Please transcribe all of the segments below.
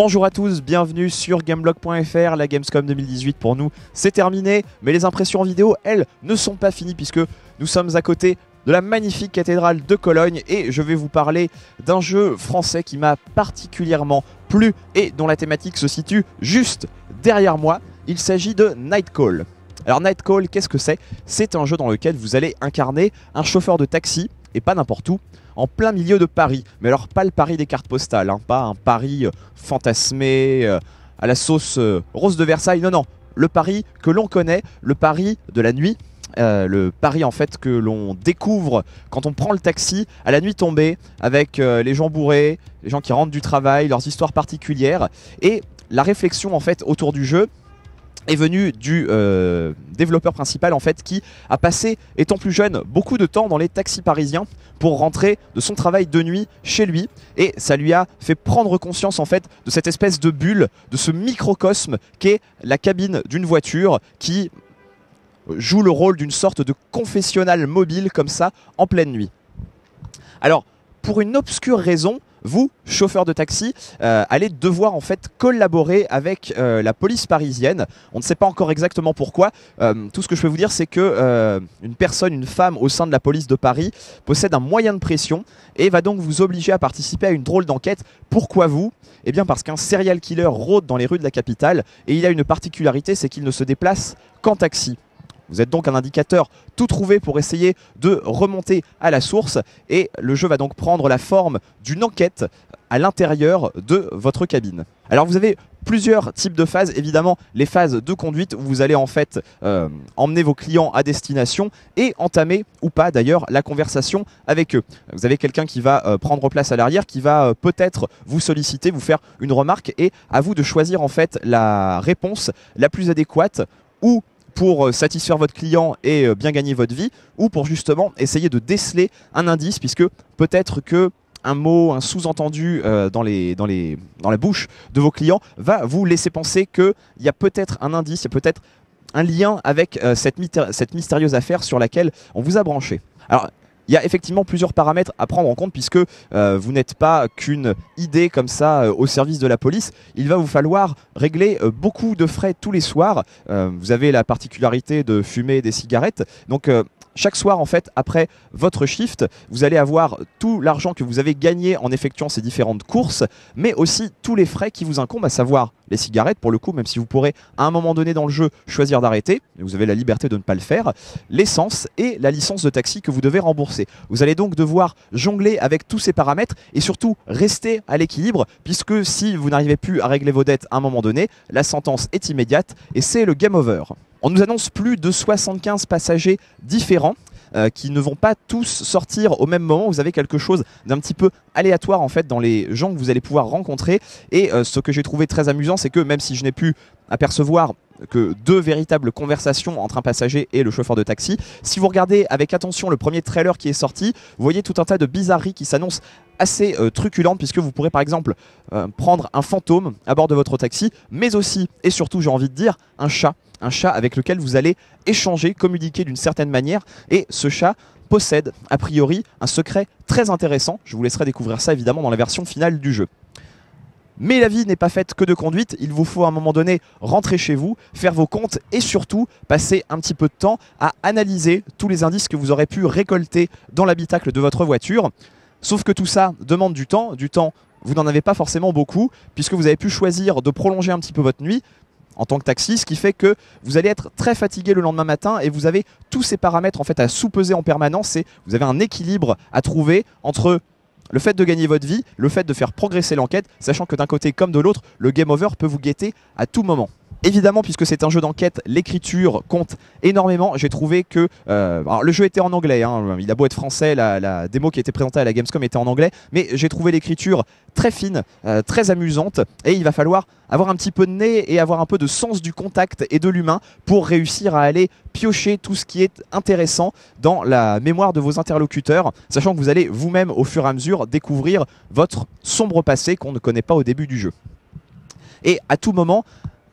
Bonjour à tous, bienvenue sur Gameblog.fr. La Gamescom 2018 pour nous, c'est terminé. Mais les impressions vidéo, elles, ne sont pas finies puisque nous sommes à côté de la magnifique cathédrale de Cologne et je vais vous parler d'un jeu français qui m'a particulièrement plu et dont la thématique se situe juste derrière moi. Il s'agit de Nightcall. Alors Nightcall, qu'est-ce que c'est? C'est un jeu dans lequel vous allez incarner un chauffeur de taxi et pas n'importe où, en plein milieu de Paris. Mais alors pas le Paris des cartes postales, hein, pas un Paris euh, fantasmé euh, à la sauce euh, rose de Versailles, non non, le Paris que l'on connaît, le Paris de la nuit. le Paris en fait que l'on découvre quand on prend le taxi à la nuit tombée avec les gens bourrés, les gens qui rentrent du travail, leurs histoires particulières et la réflexion en fait autour du jeu est venu du euh, développeur principal en fait qui a passé, étant plus jeune, beaucoup de temps dans les taxis parisiens pour rentrer de son travail de nuit chez lui et ça lui a fait prendre conscience en fait de cette espèce de bulle, de ce microcosme qu'est la cabine d'une voiture qui joue le rôle d'une sorte de confessionnal mobile comme ça en pleine nuit. Alors, pour une obscure raison, vous, chauffeur de taxi, euh, allez devoir en fait collaborer avec euh, la police parisienne. On ne sait pas encore exactement pourquoi. Euh, tout ce que je peux vous dire, c'est que une personne, une femme au sein de la police de Paris possède un moyen de pression et va donc vous obliger à participer à une drôle d'enquête. Pourquoi vous? Eh bien parce qu'un serial killer rôde dans les rues de la capitale et il a une particularité, c'est qu'il ne se déplace qu'en taxi. Vous êtes donc un indicateur tout trouvé pour essayer de remonter à la source et le jeu va donc prendre la forme d'une enquête à l'intérieur de votre cabine. Alors vous avez plusieurs types de phases, évidemment les phases de conduite où vous allez en fait euh, emmener vos clients à destination et entamer ou pas d'ailleurs la conversation avec eux. Vous avez quelqu'un qui va euh, prendre place à l'arrière, qui va euh, peut-être vous solliciter, vous faire une remarque et à vous de choisir en fait la réponse la plus adéquate ou pour euh, satisfaire votre client et euh, bien gagner votre vie, ou pour justement essayer de déceler un indice, puisque peut-être que un mot, un sous-entendu euh, dans, la bouche de vos clients va vous laisser penser qu'il y a peut-être un indice, il y a peut-être un lien avec cette, mystérieuse affaire sur laquelle on vous a branché. Il y a effectivement plusieurs paramètres à prendre en compte puisque euh, vous n'êtes pas qu'une idée comme ça euh, au service de la police. Il va vous falloir régler euh, beaucoup de frais tous les soirs. vous avez la particularité de fumer des cigarettes. Donc chaque soir, en fait, après votre shift, vous allez avoir tout l'argent que vous avez gagné en effectuant ces différentes courses, mais aussi tous les frais qui vous incombent, à savoir les cigarettes, pour le coup, même si vous pourrez à un moment donné dans le jeu choisir d'arrêter, vous avez la liberté de ne pas le faire, l'essence et la licence de taxi que vous devez rembourser. Vous allez donc devoir jongler avec tous ces paramètres et surtout rester à l'équilibre, puisque si vous n'arrivez plus à régler vos dettes à un moment donné, la sentence est immédiate et c'est le game over. On nous annonce plus de 75 passagers différents. Euh, qui ne vont pas tous sortir au même moment. Vous avez quelque chose d'un petit peu aléatoire en fait dans les gens que vous allez pouvoir rencontrer. Et euh, ce que j'ai trouvé très amusant, c'est que même si je n'ai pu apercevoir que deux véritables conversations entre un passager et le chauffeur de taxi. Si vous regardez avec attention le premier trailer qui est sorti, vous voyez tout un tas de bizarreries qui s'annoncent assez euh, truculentes puisque vous pourrez par exemple prendre un fantôme à bord de votre taxi, mais aussi et surtout j'ai envie de dire un chat un chat avec lequel vous allez échanger, communiquer d'une certaine manière. Et ce chat possède, a priori, un secret très intéressant. Je vous laisserai découvrir ça évidemment dans la version finale du jeu. Mais la vie n'est pas faite que de conduite, il vous faut à un moment donné rentrer chez vous, faire vos comptes et surtout passer un petit peu de temps à analyser tous les indices que vous aurez pu récolter dans l'habitacle de votre voiture. Sauf que tout ça demande du temps, du temps vous n'en avez pas forcément beaucoup, puisque vous avez pu choisir de prolonger un petit peu votre nuit, en tant que taxi, ce qui fait que vous allez être très fatigué le lendemain matin et vous avez tous ces paramètres en fait à sous-peser en permanence et vous avez un équilibre à trouver entre le fait de gagner votre vie, le fait de faire progresser l'enquête, sachant que d'un côté comme de l'autre, le game over peut vous guetter à tout moment. Évidemment, puisque c'est un jeu d'enquête, l'écriture compte énormément. J'ai trouvé que euh, le jeu était en anglais. Hein. il a beau être français, la, démo qui était présentée à la Gamescom était en anglais, mais j'ai trouvé l'écriture très fine, euh, très amusante, et il va falloir avoir un petit peu de nez et avoir un peu de sens du contact et de l'humain pour réussir à aller piocher tout ce qui est intéressant dans la mémoire de vos interlocuteurs, sachant que vous allez vous-même au fur et à mesure découvrir votre sombre passé qu'on ne connaît pas au début du jeu. Et à tout moment,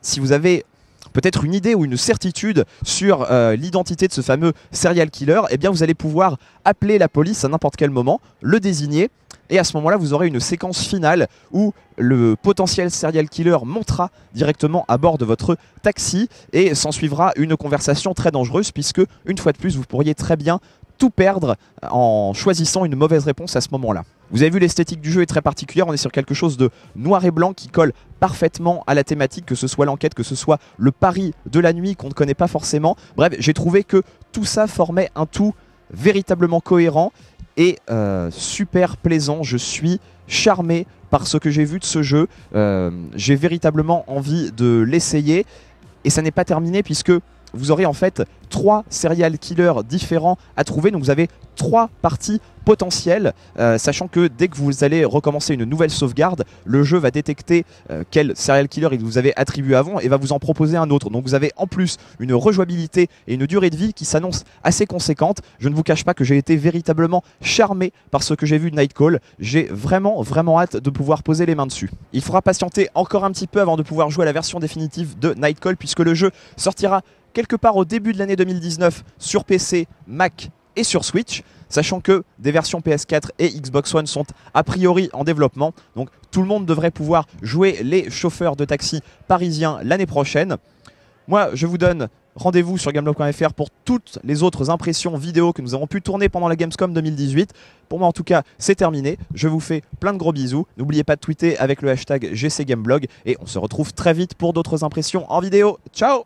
si vous avez peut-être une idée ou une certitude sur euh, l'identité de ce fameux serial killer, eh bien vous allez pouvoir appeler la police à n'importe quel moment, le désigner et à ce moment-là, vous aurez une séquence finale où le potentiel serial killer montera directement à bord de votre taxi et s'en suivra une conversation très dangereuse puisque, une fois de plus, vous pourriez très bien tout perdre en choisissant une mauvaise réponse à ce moment-là. Vous avez vu l'esthétique du jeu est très particulière, on est sur quelque chose de noir et blanc qui colle parfaitement à la thématique, que ce soit l'enquête, que ce soit le pari de la nuit qu'on ne connaît pas forcément. Bref, j'ai trouvé que tout ça formait un tout véritablement cohérent et euh, super plaisant. Je suis charmé par ce que j'ai vu de ce jeu. Euh, j'ai véritablement envie de l'essayer. Et ça n'est pas terminé puisque vous aurez en fait trois serial killers différents à trouver. Donc vous avez trois parties potentielles, euh, sachant que dès que vous allez recommencer une nouvelle sauvegarde, le jeu va détecter euh, quel serial killer il vous avait attribué avant et va vous en proposer un autre. Donc vous avez en plus une rejouabilité et une durée de vie qui s'annonce assez conséquente. Je ne vous cache pas que j'ai été véritablement charmé par ce que j'ai vu de Nightcall. J'ai vraiment vraiment hâte de pouvoir poser les mains dessus. Il faudra patienter encore un petit peu avant de pouvoir jouer à la version définitive de Nightcall puisque le jeu sortira quelque part au début de l'année 2019 sur PC, Mac et sur Switch, sachant que des versions PS4 et Xbox One sont a priori en développement. Donc tout le monde devrait pouvoir jouer les chauffeurs de taxi parisiens l'année prochaine. Moi, je vous donne rendez-vous sur gameblog.fr pour toutes les autres impressions vidéo que nous avons pu tourner pendant la Gamescom 2018. Pour moi, en tout cas, c'est terminé. Je vous fais plein de gros bisous. N'oubliez pas de tweeter avec le hashtag GCGameblog et on se retrouve très vite pour d'autres impressions en vidéo. Ciao